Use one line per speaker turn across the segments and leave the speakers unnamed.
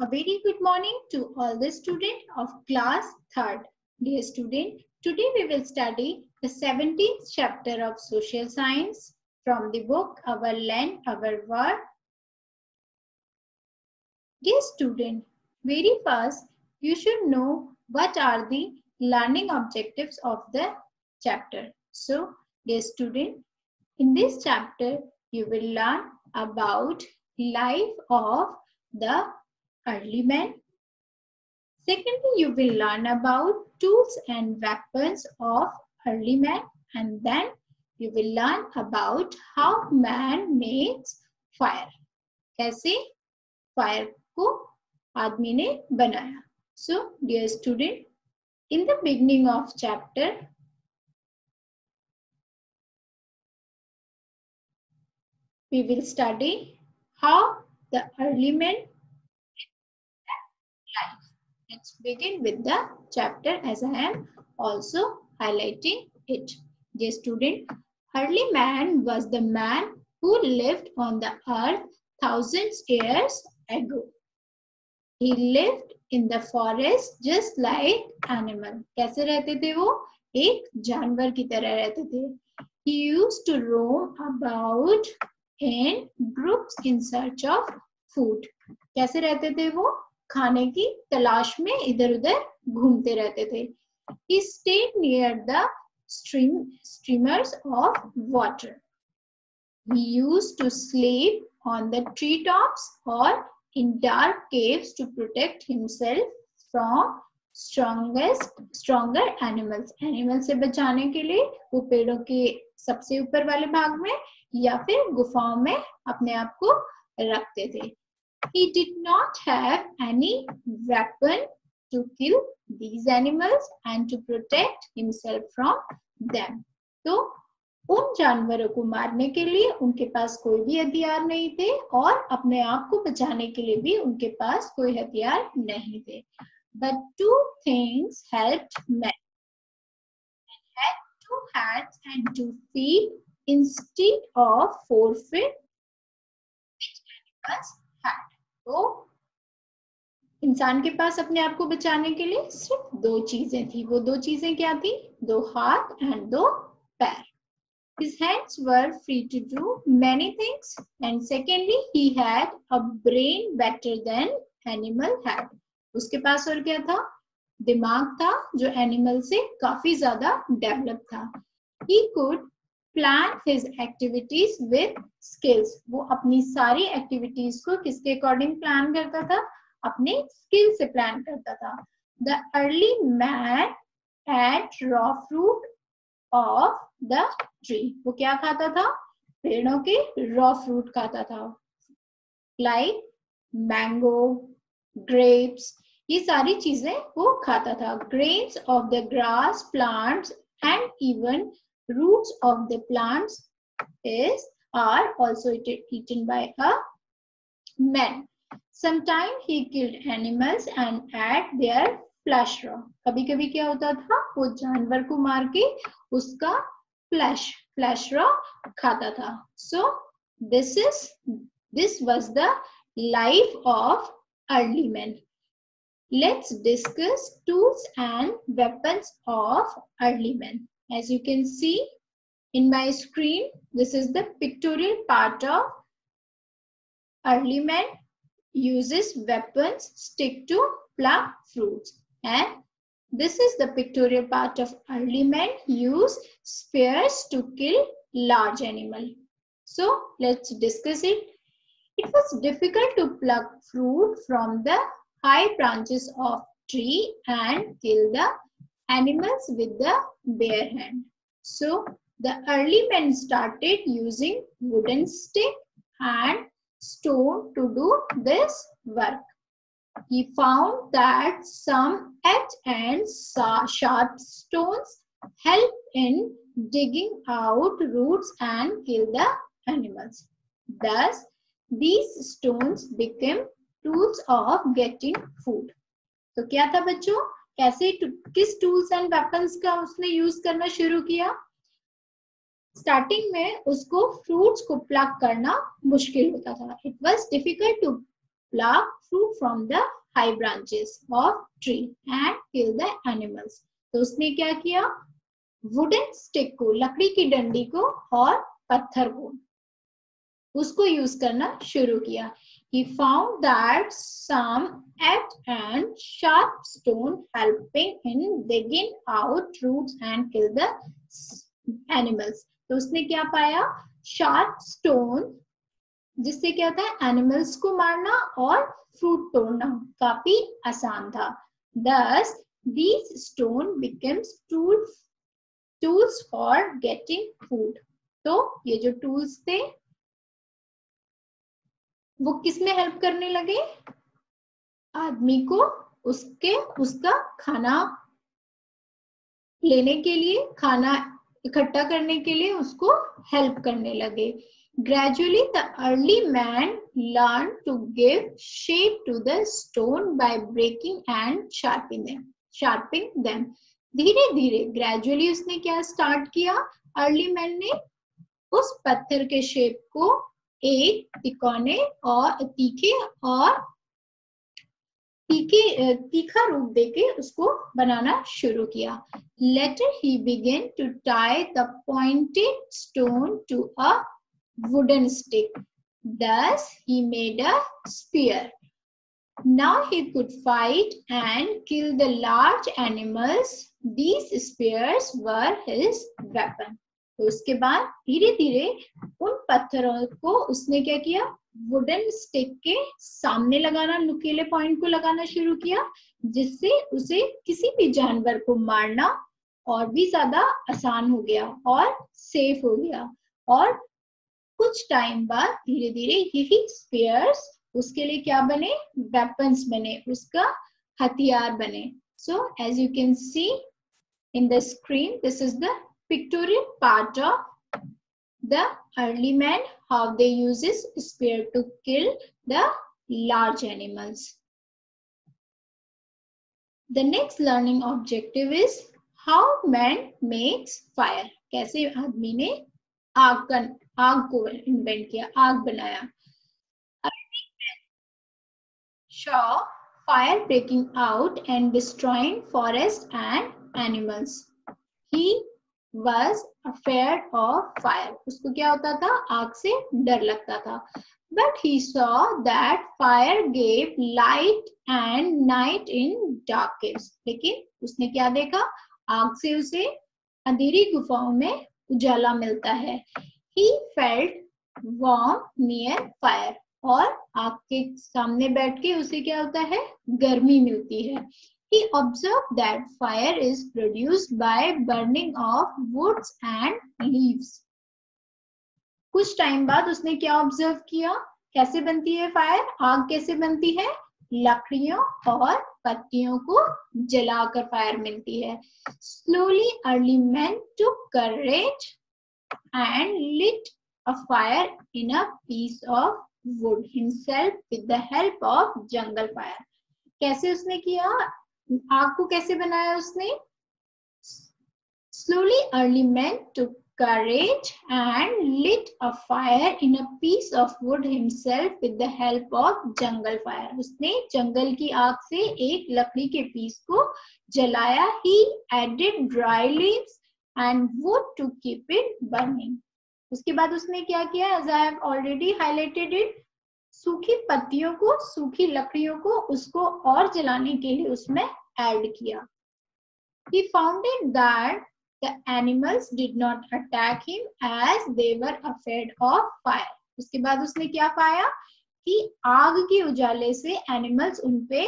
A very good morning to all the students of class 3rd. Dear student, today we will study the 17th chapter of social science from the book Our Land, Our World. Dear student, very first you should know what are the learning objectives of the chapter. So, dear student, in this chapter you will learn about life of the early man. Secondly, you will learn about tools and weapons of early man and then you will learn about how man makes fire. कैसे fire को आदमी ने बनाया. So, dear student, in the beginning of chapter, we will study how the early men life. Let's begin with the chapter as I am also highlighting it. Dear student, early man was the man who lived on the earth thousands years ago. He lived in the forest just like animal. कैसे रहते थे वो एक जानवर की तरह रहते थे He used to roam about in groups in search of food. कैसे रहते थे वो खाने की तलाश में इधर उधर घूमते रहते थे। ट्री टॉप्स और in dark caves to protect himself from strongest stronger animals animal से बचाने के लिए वो पेड़ों के सबसे ऊपर वाले भाग में या फिर गुफाओं में अपने आप को रखते थे। he did not have any weapon to kill these animals and to protect himself from them. so उन जानवरों को मारने के लिए उनके पास कोई भी हथियार नहीं थे और अपने आप को बचाने के लिए भी उनके पास कोई हथियार नहीं थे। But two things help man two hands and instinct of four feet animals तो इंसान के पास अपने आप को बचाने के लिए सिर्फ़ दो चीज़ें थी वो दो चीज़ें क्या थी दो हाथ एंड दो पैर His hands were free to do many things and secondly he had a brain better than animal had. उसके पास और क्या था दिमाग था जो एनिमल से काफ़ी ज़्यादा डेवलप था He could plan his activities with skills. वो अपनी सारी एक्टिविटीज़ को किसके अकॉर्डिंग प्लान करता था? अपने स्किल से प्लान करता था। The early man ate raw fruit of the tree वो क्या खाता था? पेड़ों के रॉ फ्रूट खाता था। लाइक मैंगो ग्रेप्स ये सारी चीज़ें वो खाता था। Grains of the grass plants and even roots of the plants is are also eaten by a man. Sometimes he killed animals and ate their flesh raw. कभी कभी क्या होता था वो जानवर को मार के उसका flesh flesh raw खाता था. So this is this was the life of early men. Let's discuss tools and weapons of early men. As you can see in my screen, this is the pictorial part of early man uses weapons stick to pluck fruits. And this is the pictorial part of early man use spears to kill large animal. So let's discuss it. It was difficult to pluck fruit from the high branches of tree and kill the animals with the bare hand. So the early men started using wooden stick and stone to do this work. He found that some edge and sharp stones help in digging out roots and kill the animals. Thus, these stones became tools of getting food. तो क्या था बच्चों कैसे किस tools and weapons का उसने use करना शुरू किया? स्टार्टिंग में उसको फ्रूट्स को प्लग करना मुश्किल होता था। It was difficult to pluck fruit from the high branches of tree and kill the animals. तो उसने क्या किया? वुडन स्टिक को, लकड़ी की डंडी को और पत्थर को उसको यूज़ करना शुरू किया। He found that some axe and sharp stone helping in digging out roots and kill the animals. तो उसने क्या पाया? शार्प स्टोन जिससे क्या होता है एनिमल्स को मारना और फ्रूट तोड़ना काफ़ी आसान था। Thus these stone becomes tools tools for getting food तो ये जो टूल्स थे वो किसमें हेल्प करने लगे? आदमी को उसके, उसका खाना लेने के लिए, खाना इकट्ठा करने के लिए उसको हेल्प करने लगे। Gradually the early man learn to give shape to the stone by breaking and sharping sharping them धीरे धीरे ग्रेजुअली उसने क्या स्टार्ट किया? अर्ली मैन ने उस पत्थर के शेप को एक तिकोने और, तीखे और तीखे तीखा रूप देके उसको बनाना शुरू किया later he began to tie the pointed stone to a wooden stick thus he made a spear Now, he could fight and kill the large animals. These spears were his weapon. तो उसके बाद धीरे धीरे उन पत्थरों को उसने क्या किया? वुडन स्टिक के सामने लगाना, नुकीले पॉइंट को लगाना शुरू किया, जिससे उसे किसी भी जानवर को मारना और भी ज़्यादा आसान हो गया और सेफ़ हो गया। और कुछ टाइम बाद धीरे धीरे यही स्पेयर्स उसके लिए क्या बने? वेपन्स बने, उसका हथियार बने। So as you can see in the screen this is the pictorial part of the early man, how they uses spear to kill the large animals. The next learning objective is how man makes fire. कैसे आदमी ने आग का आग को invent किया आग बनाया saw fire breaking out and destroying forest and animals. He was afraid of fire. उसको क्या होता था आग से डर लगता था but he saw that fire gave light and night in dark लेकिन उसने क्या देखा आग से उसे अंधेरी गुफाओं में उजाला मिलता है he felt warm near fire और आग के सामने बैठ के उसे क्या होता है गर्मी मिलती है He observed that fire is produced by burning of woods and leaves. कुछ टाइम बाद उसने क्या ऑब्ज़र्व किया? कैसे बनती है फायर आग कैसे बनती है? लकड़ियों और पत्तियों को जलाकर फायर मिलती है। Slowly early man took courage and lit a fire in a piece of wood himself with the help of jungle fire कैसे उसने किया? आग को कैसे बनाया उसने? Slowly early man took courage and lit a fire in a piece of wood himself with the help of jungle fire उसने जंगल की आग से एक लकड़ी के पीस को जलाया। He added dry leaves and wood to keep it burning उसके बाद उसने क्या किया? As I have already highlighted it सूखी पत्तियों को, सूखी लकड़ियों को उसको और जलाने के लिए उसमें ऐड किया। He founded that the animals did not attack him as they were afraid of fire उसके बाद उसने क्या पाया? कि आग के उजाले से एनिमल्स उनपे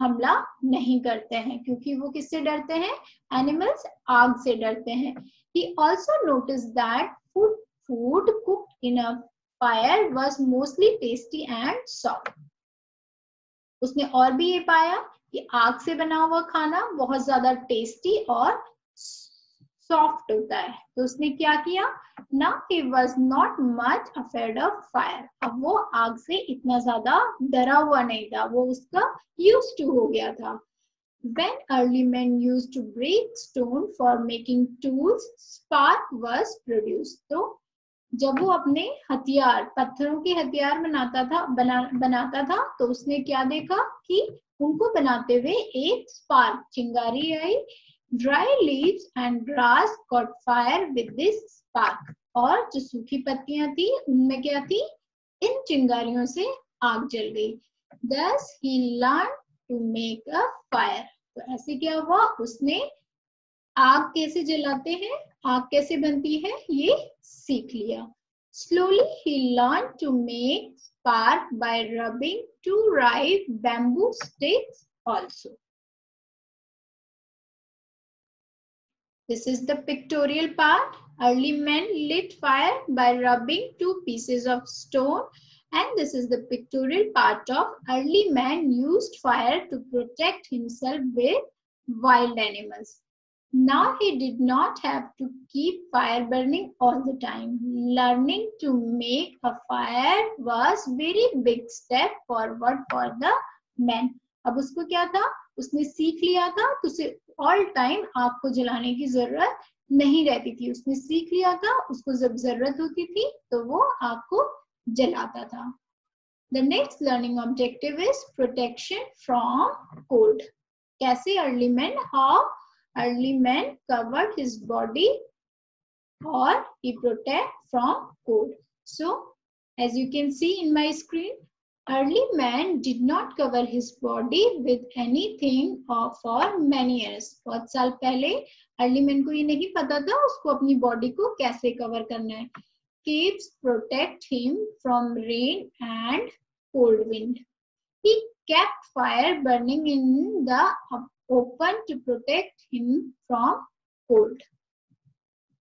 हमला नहीं करते हैं, क्योंकि वो किससे डरते हैं? एनिमल्स आग से डरते हैं। He also notice that food food cook in fire was mostly tasty and soft. उसने और भी ये पाया कि आग से बना हुआ खाना बहुत ज़्यादा टेस्टी और सॉफ्ट होता है तो उसने क्या किया ना he was not much afraid of fire अब वो आग से इतना ज़्यादा डरा हुआ नहीं था वो उसका यूज़ टू हो गया था When early men used to break stone for making tools, spark was produced. तो जब वो अपने हथियार, पत्थरों के हथियार बनाता था, बना, बनाता था तो उसने क्या देखा कि उनको बनाते हुए एक स्पार्क चिंगारी आई dry leaves and grass got fire with this spark और जो सूखी पत्तियाँ थी, उनमें क्या थी? इन चिंगारियों से आग जल गई। Thus he learn to make a fire तो ऐसे क्या हुआ? उसने आग कैसे जलाते हैं आग कैसे बनती है ये सीख लिया slowly he learn to make spark by rubbing two right bamboo sticks also This is the pictorial part. Early men lit fire by rubbing two pieces of stone and this is the pictorial part of early man used fire to protect himself with wild animals. Now he did not have to keep fire burning all the time. Learning to make a fire was very big step forward for the man. अब उसको क्या था उसने सीख लिया था तो उसे ऑल टाइम आग को जलाने की ज़रूरत नहीं रहती थी उसने सीख लिया था, उसको जब ज़रूरत होती थी तो वो आग को जलाता था the next learning objective is protection from cold कैसे early man how early man covered his body or he protect from cold. So as you can see in my screen, early man did not cover his body with anything for many years. बहुत साल पहले early man को ये नहीं पता था उसको अपनी body को कैसे cover करना है. Caves protect him from rain and cold wind. He kept fire burning in the open to protect him from cold.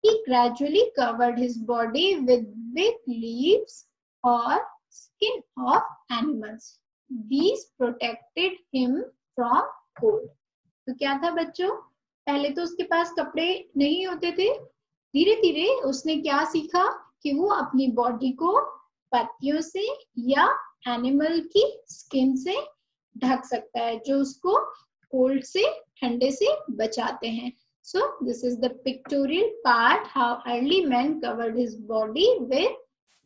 He gradually covered his body with big leaves or skin of animals. These protected him from cold. तो क्या था बच्चों पहले तो उसके पास कपड़े नहीं होते थे धीरे धीरे उसने क्या सीखा कि वो अपनी बॉडी को पत्तियों से या एनिमल की स्किन से ढक सकता है जो उसको कोल्ड से ठंडे से बचाते हैं so this is the pictorial part how early man covered his body with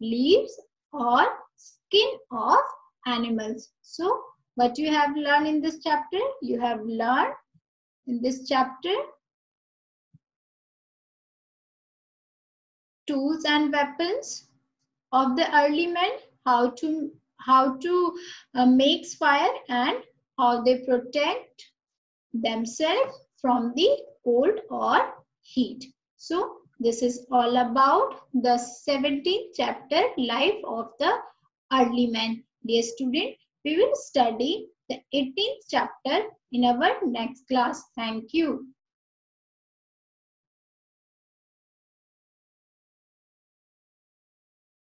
leaves or skin of animals so what you have learned in this chapter you have learned in this chapter tools and weapons of the early men how to how to uh, make fire and how they protect themselves from the cold or heat. So this is all about the 17th chapter life of the early man. Dear student, we will study the 18th chapter in our next class. Thank you.